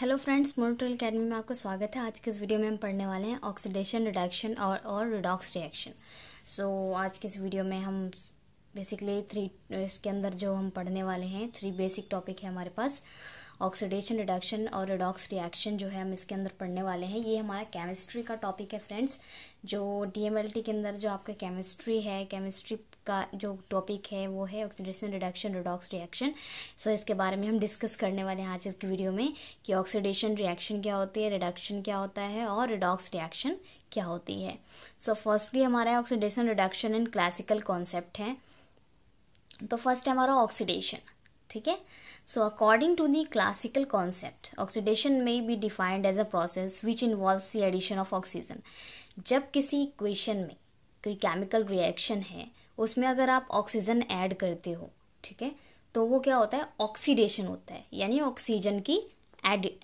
Hello friends मोनोट्रल academy में आपका स्वागत है। आज के इस वीडियो में हम पढ़ने वाले हैं ऑक्सीडेशन रिडक्शन और और रिडॉक्स रिएक्शन सो आज के इस वीडियो में हम बेसिकली थ्री इसके अंदर जो हम पढ़ने वाले हैं थ्री बेसिक टॉपिक है हमारे पास ऑक्सीडेशन रिडक्शन और रिडॉक्स रिएक्शन जो है हम इसके अंदर पढ़ने वाले हैं। ये हमारा केमिस्ट्री का टॉपिक है फ्रेंड्स जो डीएमएलटी के अंदर जो आपका केमिस्ट्री है केमिस्ट्री का जो टॉपिक है वो है oxidation reduction redox reaction so इसके बारे में हम डिस्कस करने वाले हैं आज इस वीडियो में कि ऑक्सीडेशन रिएक्शन क्या होती है रिडक्शन क्या होता है और रिडॉक्स रिएक्शन क्या होती है. सो फर्स्टली हमारा oxidation reduction in classical concept है. तो फ़र्स्ट है हमारा ऑक्सीडेशन ठीक है? So according to the classical concept, oxidation may be defined as a process which involves the addition of oxygen. जब किसी इक्वेशन में कोई केमिकल रिएक्शन है उसमें अगर आप ऑक्सीजन ऐड करते हो ठीक है? तो वो क्या होता है? ऑक्सीडेशन होता है यानी ऑक्सीजन की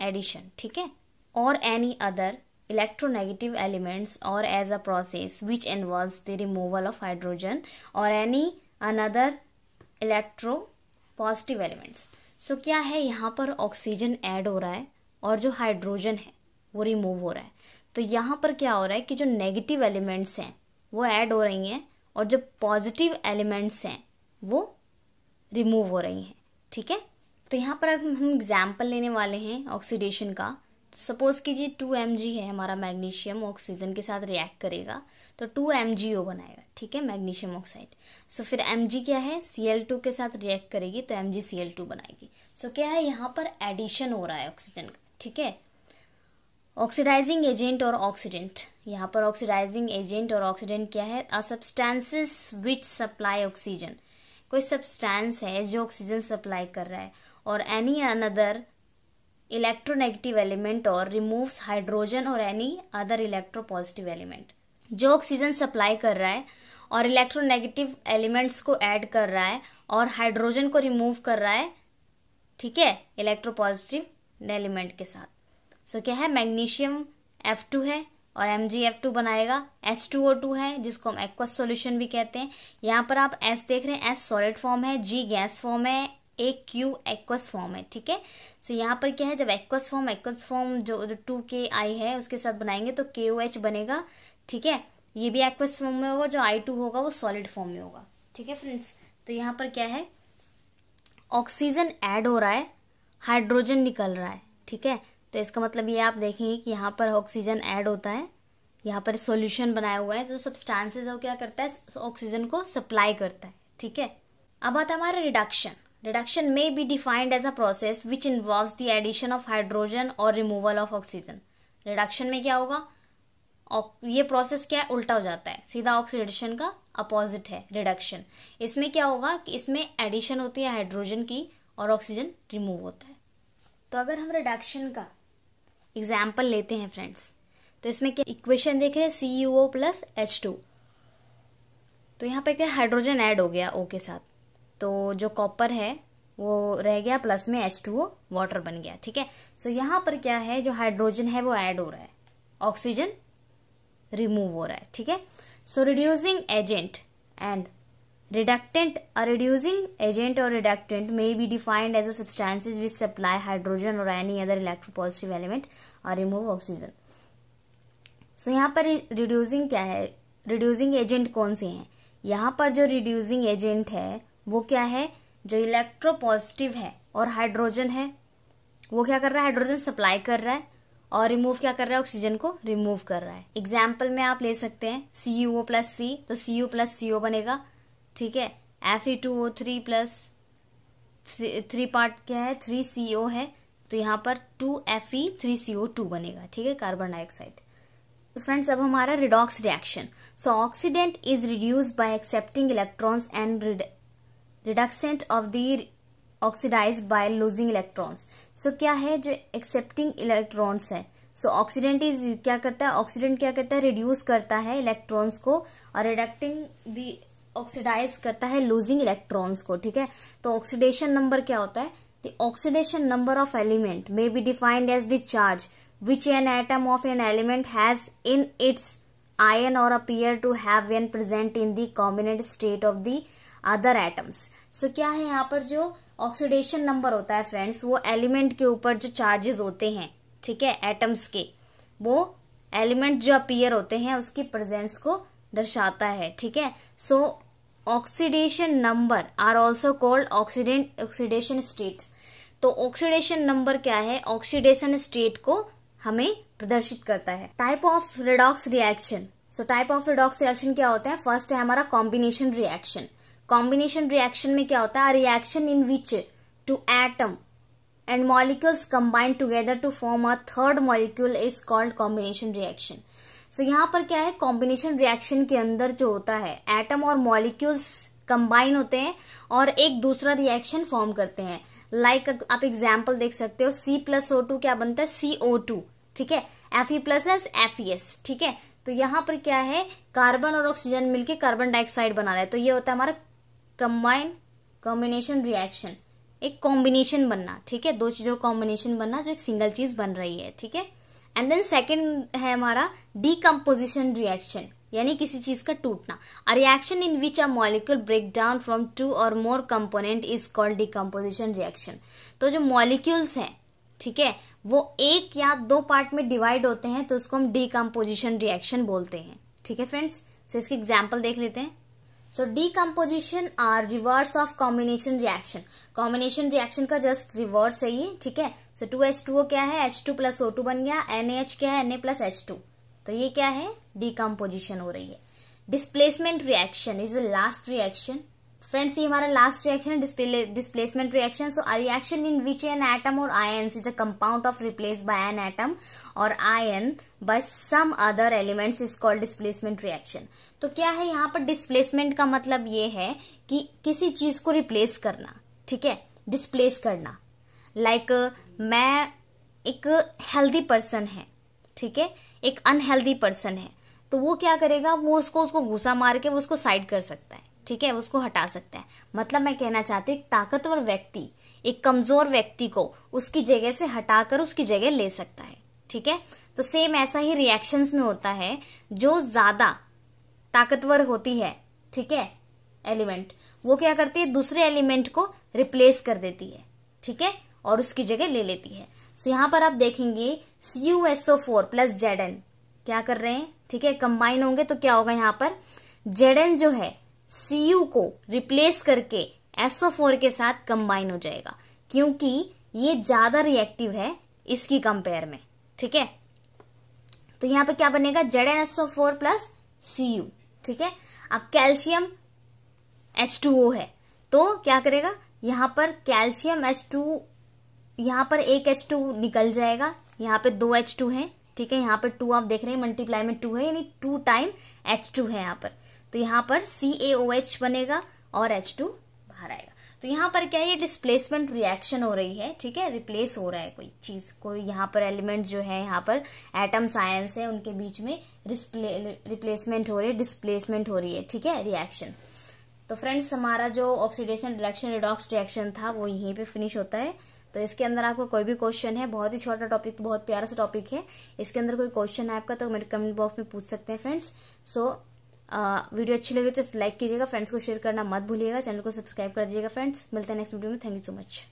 एडिशन ठीक है? और any other electronegative elements or as a process which involves the removal of hydrogen or any another electropositive elements. So so, क्या है? यहाँ पर ऑक्सीजन ऐड हो रहा है और जो हाइड्रोजन है वो रिमूव हो रहा है। तो यहाँ पर क्या हो रहा है कि जो नेगेटिव एलिमेंट्स हैं वो ऐड हो रही हैं और जो पॉजिटिव एलिमेंट्स हैं वो रिमूव हो रही हैं ठीक है? तो यहाँ पर हम एग्ज़ाम्पल लेने वाले हैं ऑक्सीडेशन का सपोज़ कीजिए टू एमजी है हमारा मैग्नीशियम ऑक्सीजन के साथ रिएक्ट करेगा तो टू एमजीओ बनाएगा ठीक है? मैग्नीशियम ऑक्साइड सो फिर एमजी क्या है? सी के साथ रिएक्ट करेगी तो एम जी बनाएगी. सो so, क्या है? यहाँ पर एडिशन हो रहा है ऑक्सीजन का ठीक है? ऑक्सीडाइजिंग एजेंट और ऑक्सीडेंट यहाँ पर ऑक्सीडाइजिंग एजेंट और ऑक्सीडेंट क्या है? अ सब्सटेंसेस विच सप्लाई ऑक्सीजन कोई सब्सटेंस है जो ऑक्सीजन सप्लाई कर रहा है और एनी अनदर इलेक्ट्रोनेगेटिव एलिमेंट और रिमूव्स हाइड्रोजन और एनी अदर इलेक्ट्रोपॉजिटिव एलिमेंट जो ऑक्सीजन सप्लाई कर रहा है और इलेक्ट्रोनेगेटिव एलिमेंट्स को ऐड कर रहा है और हाइड्रोजन को रिमूव कर रहा है, ठीक है? इलेक्ट्रोपॉजिटिव एलिमेंट के साथ. सो क्या है? मैग्नीशियम F2 है और एम जी एफ़ टू बनाएगा। एच टू ओ टू है, जिसको हम एक्वस सोल्यूशन भी कहते हैं। यहाँ पर आप एस देख रहे हैं। एस सॉलिड फॉर्म है जी गैस फॉर्म है ए क्यू एक्वस फॉर्म है, ठीक है? सो यहाँ पर क्या है? जब एक्वस फॉर्म एक्वस फॉर्म जो टू के आई है, उसके साथ बनाएँगे तो के ओ एच बनेगा, ठीक है? ये भी एक्वस फॉर्म में होगा, जो आई टू होगा, वो सॉलिड फॉर्म में होगा, ठीक है फ्रेंड्स तो यहाँ पर क्या है? ऑक्सीजन ऐड हो रहा है हाइड्रोजन निकल रहा है, ठीक है? तो इसका मतलब ये आप देखेंगे कि यहाँ पर ऑक्सीजन ऐड होता है। यहाँ पर सॉल्यूशन बनाया हुआ है तो सब्सटेंसेस वो क्या करता है? ऑक्सीजन को सप्लाई करता है, ठीक है? अब आता है हमारा reduction reduction may be defined as a process which involve the addition of hydrogen और रिमूवल ऑफ़ ऑक्सीजन रिडक्शन में क्या होगा? ये प्रोसेस क्या है? उल्टा हो जाता है। सीधा ऑक्सीडेशन का अपोजिट है रिडक्शन इसमें क्या होगा कि इसमें एडिशन होती है हाइड्रोजन की और ऑक्सीजन रिमूव होता है। तो अगर हम रिडक्शन का एग्ज़ाम्पल लेते हैं फ्रेंड्स तो इसमें क्या इक्वेशन देख रहे हैं? C U O plus H two तो यहाँ पे क्या हाइड्रोजन ऐड हो गया ओ के साथ. तो जो कॉपर है, वो रह गया प्लस में एच टू ओ वाटर बन गया, ठीक है? सो यहाँ पर क्या है, जो हाइड्रोजन है वो ऐड हो रहा है. ऑक्सीजन रिमूव हो रहा है, ठीक है? So reducing agent and reductant a reducing agent और reductant may be defined as a substances which supply hydrogen और एनी अदर इलेक्ट्रोपॉजिटिव एलिमेंट और रिमूव ऑक्सीजन सो यहाँ पर रिड्यूसिंग क्या है? रिड्यूसिंग एजेंट कौन से हैं? यहाँ पर जो रिड्यूसिंग एजेंट है, वो क्या है? जो इलेक्ट्रोपॉजिटिव है और हाइड्रोजन है, वो क्या कर रहा है? हाइड्रोजन सप्लाई कर रहा है और रिमूव क्या कर रहा है? ऑक्सीजन को रिमूव कर रहा है. एग्ज़ाम्पल में आप ले सकते हैं. सी यू ओ प्लस सी तो सी यू प्लस सी ओ बनेगा. ठीक है? F E two O three plus three part क्या है? थ्री सी ओ है। तो यहाँ पर two F E three C O two बनेगा, ठीक है? कार्बन डाइऑक्साइड तो फ्रेंड्स अब हमारा redox reaction so oxidant is reduce by accepting electrons and reductant of the oxidize by losing electrons so क्या है जो एक्सेप्टिंग इलेक्ट्रॉन्स है? सो ऑक्सीडेंट इज़ क्या करता है? ऑक्सीडेंट क्या करता है? रिड्यूस करता है इलेक्ट्रॉन्स को और रिडक्टिंग दी ऑक्सीडाइज करता है लूजिंग इलेक्ट्रॉन्स को, ठीक है? तो ऑक्सीडेशन नंबर क्या होता है? The oxidation number of element may be defined as the charge which an atom of an element has in its ion और appear to have when present in the combined state of the other atoms. So क्या है यहाँ पर जो oxidation number होता है friends वो element के ऊपर जो चार्जेस होते हैं, ठीक है? एटम्स के। वो एलिमेंट जो अपीयर होते हैं, उसकी प्रेजेंस को दर्शाता है, ठीक है? So oxidation number are also called oxidant oxidation states तो ऑक्सीडेशन नंबर क्या है? ऑक्सीडेशन स्टेट को हमें प्रदर्शित करता है। Type of redox reaction so type of redox reaction क्या होता है? फ़र्स्ट है हमारा कॉम्बिनेशन रिएक्शन कॉम्बिनेशन रिएक्शन में क्या होता है? Reaction in which two atom and molecules combine together to form a third molecule is called combination reaction so so, यहाँ पर क्या है? कॉम्बिनेशन रिएक्शन के अंदर जो होता है एटम और मॉलिक्यूल्स कंबाइन होते हैं और एक दूसरा रिएक्शन फॉर्म करते हैं। लाइक like, आप एग्ज़ाम्पल देख सकते हो सी प्लस ओ टू क्या बनता है? सी ओ टू ठीक है? F E plus S F E S ठीक है? तो यहाँ पर क्या है? कार्बन और ऑक्सीजन मिलके कार्बन डाइऑक्साइड बना रहा है। तो ये होता है हमारा कंबाइन कॉम्बिनेशन रिएक्शन एक कॉम्बिनेशन बनना ठीक है? दो चीज़ों का कॉम्बिनेशन बनना जो एक सिंगल चीज़ बन रही है ठीक है? एंड देन सेकेंड है हमारा डीकम्पोजिशन रिएक्शन यानी किसी चीज़ का टूटना। A reaction in which a molecule break down from two और more component is called decomposition reaction तो जो मॉलिक्यूल्स हैं, ठीक है, वो एक या दो पार्ट में डिवाइड होते हैं तो उसको हम डीकम्पोजिशन रिएक्शन बोलते हैं। ठीक है फ्रेंड्स सो इसके एग्ज़ाम्पल देख लेते हैं। So decomposition are reverse of combination reaction combination reaction का जस्ट रिवर्स है ये, ठीक है? सो टू एच टू क्या है? H two plus O two बन गया। एन एच क्या है? N A plus H two तो ये क्या है? डीकम्पोजिशन हो रही है। Displacement reaction is the last reaction friends ये हमारा लास्ट रिएक्शन है displacement reaction so reaction in which an atom और ion is a compound of replace by an atom और ion by some other elements is called displacement reaction तो क्या है यहाँ पर डिस्प्लेसमेंट का मतलब ये है कि किसी चीज़ को रिप्लेस करना ठीक है? डिस्प्लेस करना. लाइक like, मैं एक हेल्दी पर्सन है ठीक है? एक अनहेल्दी पर्सन है. तो वो क्या करेगा वो उसको उसको घुसा मार के वो उसको साइड कर सकता है. ठीक है उसको हटा सकता है। मतलब मैं कहना चाहती हूँ, एक ताकतवर व्यक्ति, एक कमज़ोर व्यक्ति को उसकी जगह से हटाकर उसकी जगह ले सकता है, ठीक है? तो सेम ऐसा ही रिएक्शंस में होता है, जो ज़्यादा ताकतवर होती है, ठीक है एलिमेंट वो क्या करती है, दूसरे एलिमेंट को रिप्लेस कर देती है, ठीक है? और उसकी जगह ले लेती है। सो यहाँ पर आप देखेंगे C four plus Z N क्या कर रहे हैं, ठीक है? कंबाइन होंगे तो क्या होगा यहाँ पर? जेड एन जो है Cu को रिप्लेस करके SO4 के साथ कंबाइन हो जाएगा। क्योंकि ये ज़्यादा रिएक्टिव है इसकी कंपेयर में। ठीक है? तो यहाँ पे क्या बनेगा? Z N S O four plus C U ठीक है? अब कैल्शियम एच टू ओ है। तो क्या करेगा? यहाँ पर कैल्शियम एच टू यहाँ पर एक एच टू निकल जाएगा। यहाँ पे दो एच टू है। ठीक है? यहाँ पर टू आप देख रहे हैं मल्टीप्लाई में टू है, यानी टू टाइम एच टू है यहाँ पर। तो यहाँ पर सी ए ओ एच बनेगा और एच टू बाहर आएगा। तो यहाँ पर क्या है, ये डिस्प्लेसमेंट रिएक्शन हो रही है, ठीक है? रिप्लेस हो रहा है कोई चीज़, कोई यहाँ पर एलिमेंट जो है, यहाँ पर एटम साइंस है, उनके बीच में रिप्लेसमेंट हो रही है डिस्प्लेसमेंट हो रही है, ठीक है? रिएक्शन तो फ्रेंड्स हमारा जो ऑक्सीडेशन रिएक्शन रिडॉक्स रिएक्शन था, वो यहीं पे फिनिश होता है। तो इसके अंदर आपको कोई भी क्वेश्चन है, बहुत ही छोटा टॉपिक बहुत प्यारा सा टॉपिक है। इसके अंदर कोई क्वेश्चन है आपका तो मेरे कमेंट बॉक्स में पूछ सकते हैं फ्रेंड्स सो वीडियो अच्छी लगी तो लाइक कीजिएगा फ्रेंड्स को शेयर करना मत भूलिएगा चैनल को सब्सक्राइब कर दीजिएगा फ्रेंड्स मिलते हैं नेक्स्ट वीडियो में। Thank you so much